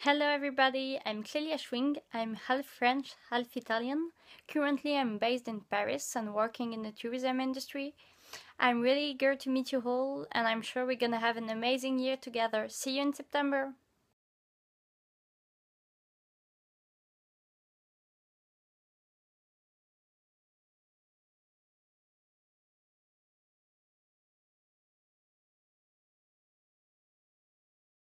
Hello everybody, I'm Clélia Schwing. I'm half French, half Italian. Currently I'm based in Paris and working in the tourism industry. I'm really eager to meet you all and I'm sure we're gonna have an amazing year together. See you in September!